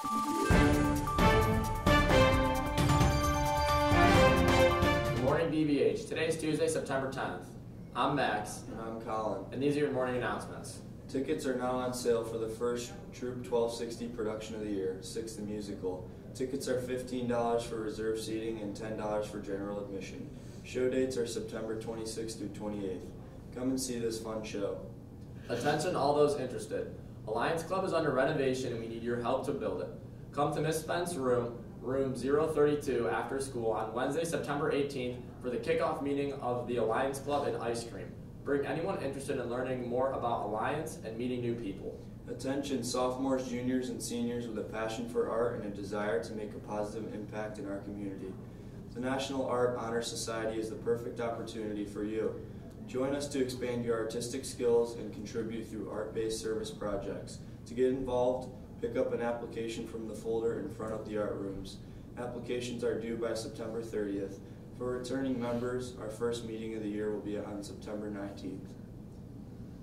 Good morning, BBH. Today is Tuesday, September 10th. I'm Max, And I'm Colin. and these are your morning announcements. Tickets are now on sale for the first Troupe 1260 production of the year, Six the Musical. Tickets are $15 for reserve seating and $10 for general admission. Show dates are September 26th through 28th. Come and see this fun show. Attention all those interested. Alliance Club is under renovation and we need your help to build it. Come to Miss Spence room, room 032 after school on Wednesday, September 18th for the kickoff meeting of the Alliance Club and ice cream. Bring anyone interested in learning more about Alliance and meeting new people. Attention sophomores, juniors, and seniors with a passion for art and a desire to make a positive impact in our community. The National Art Honor Society is the perfect opportunity for you. Join us to expand your artistic skills and contribute through art-based service projects. To get involved, pick up an application from the folder in front of the art rooms. Applications are due by September 30th. For returning members, our first meeting of the year will be on September 19th.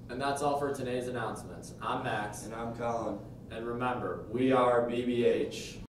And that's all for today's announcements. I'm Max, And I'm Colin. and remember, We are BBH.